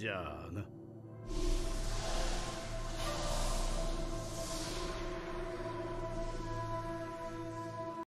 じゃあな。